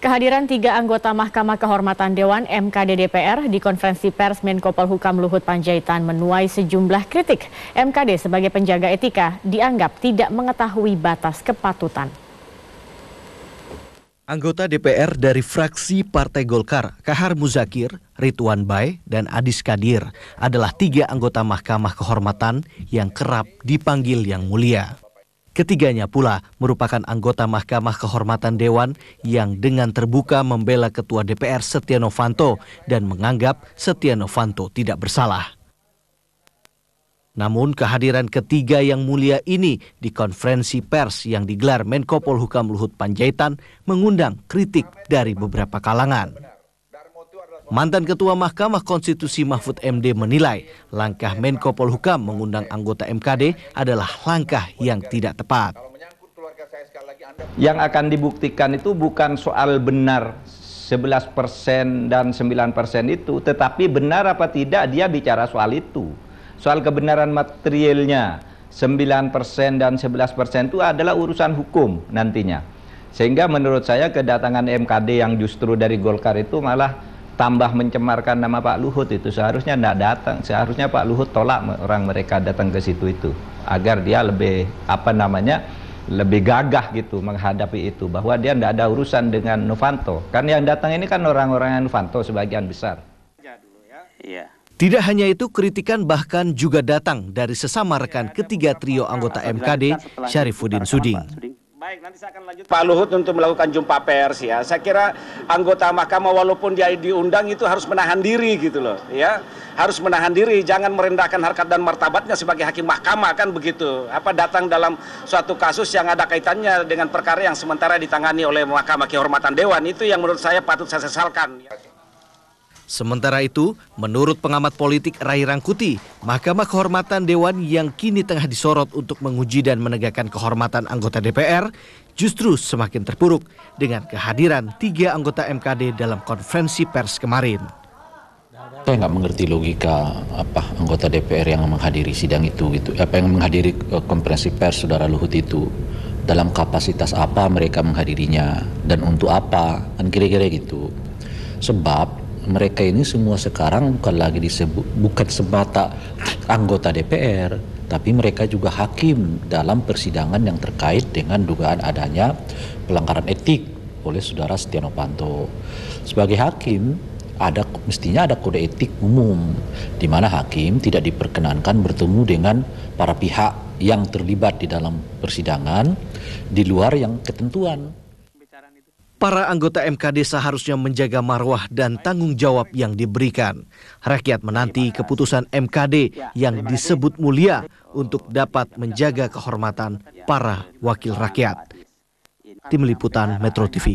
Kehadiran tiga anggota Mahkamah Kehormatan Dewan MKD DPR di konferensi pers Menko Polhukam Luhut Panjaitan menuai sejumlah kritik. MKD sebagai penjaga etika dianggap tidak mengetahui batas kepatutan. Anggota DPR dari fraksi Partai Golkar, Kahar Muzakir, Ridwan Bay, dan Adis Kadir adalah tiga anggota Mahkamah Kehormatan yang kerap dipanggil yang mulia. Ketiganya pula merupakan anggota Mahkamah Kehormatan Dewan yang dengan terbuka membela Ketua DPR Setia Novanto dan menganggap Setia Novanto tidak bersalah. Namun kehadiran ketiga yang mulia ini di konferensi pers yang digelar Menko Polhukam Luhut Panjaitan mengundang kritik dari beberapa kalangan. Mantan Ketua Mahkamah Konstitusi Mahfud MD menilai langkah Menko Polhukam mengundang anggota MKD adalah langkah yang tidak tepat. Yang akan dibuktikan itu bukan soal benar 11 persen dan 9 persen itu, tetapi benar apa tidak dia bicara soal itu. Soal kebenaran materialnya 9 persen dan 11 persen itu adalah urusan hukum nantinya. Sehingga menurut saya kedatangan MKD yang justru dari Golkar itu malah tambah mencemarkan nama Pak Luhut itu seharusnya tidak datang seharusnya Pak Luhut tolak orang mereka datang ke situ itu agar dia lebih apa namanya lebih gagah gitu menghadapi itu bahwa dia tidak ada urusan dengan Novanto kan yang datang ini kan orang-orang Novanto sebagian besar iya. Tidak hanya itu, kritikan bahkan juga datang dari sesama rekan ketiga trio anggota MKD, Syarifuddin Suding. Baik, nanti saya akan lanjut Pak Luhut untuk melakukan jumpa pers ya. Saya kira anggota mahkamah walaupun dia diundang itu harus menahan diri gitu loh, ya. Harus menahan diri, jangan merendahkan harkat dan martabatnya sebagai hakim mahkamah kan begitu. Apa datang dalam suatu kasus yang ada kaitannya dengan perkara yang sementara ditangani oleh Mahkamah Kehormatan Dewan itu yang menurut saya patut saya sesalkan. Sementara itu, menurut pengamat politik Rai Rangkuti, Mahkamah Kehormatan Dewan yang kini tengah disorot untuk menguji dan menegakkan kehormatan anggota DPR justru semakin terpuruk dengan kehadiran tiga anggota MKD dalam konferensi pers kemarin. Saya nggak mengerti logika apa anggota DPR yang menghadiri sidang itu, gitu. apa yang menghadiri eh, konferensi pers saudara Luhut itu dalam kapasitas apa mereka menghadirinya dan untuk apa kan kira-kira gitu. Sebab mereka ini semua sekarang bukan lagi disebut bukan semata anggota DPR, tapi mereka juga hakim dalam persidangan yang terkait dengan dugaan adanya pelanggaran etik oleh saudara Setia Novanto. Sebagai hakim, ada mestinya ada kode etik umum di mana hakim tidak diperkenankan bertemu dengan para pihak yang terlibat di dalam persidangan di luar yang ketentuan. Para anggota MKD seharusnya menjaga marwah dan tanggung jawab yang diberikan. Rakyat menanti keputusan MKD yang disebut mulia untuk dapat menjaga kehormatan para wakil rakyat. Tim Liputan Metro TV.